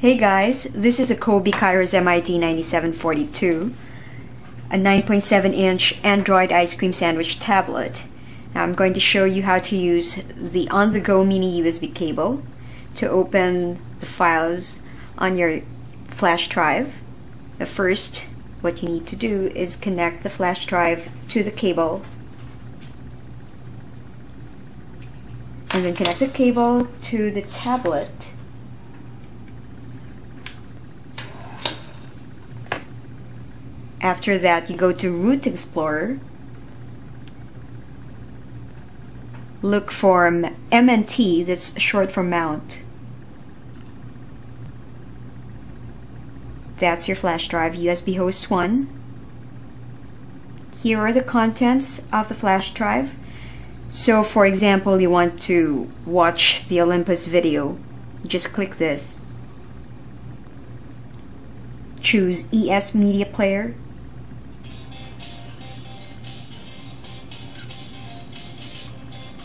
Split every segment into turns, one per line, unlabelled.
Hey guys, this is a Coby Kyros MID 9742, a 9.7 inch Android ice cream sandwich tablet. Now I'm going to show you how to use the on-the-go mini USB cable to open the files on your flash drive. The first, what you need to do is connect the flash drive to the cable and then connect the cable to the tablet After that, you go to Root Explorer. Look for MNT, that's short for mount. That's your flash drive, USB host 1. Here are the contents of the flash drive. So for example, you want to watch the Olympus video. Just click this. Choose ES Media Player.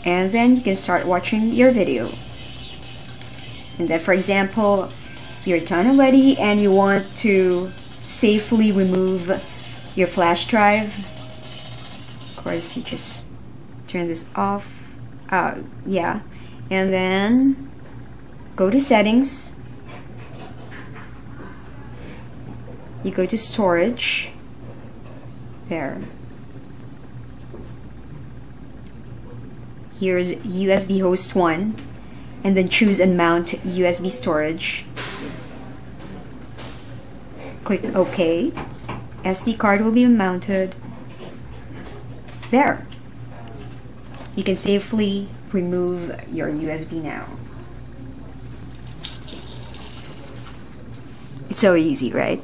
And then you can start watching your video. And then for example you're done already and you want to safely remove your flash drive. Of course you just turn this off. Uh, yeah. And then go to settings. You go to storage. There Here's USB host 1 and then choose and mount USB storage. Click OK. SD card will be mounted. There. You can safely remove your USB now. It's so easy, right?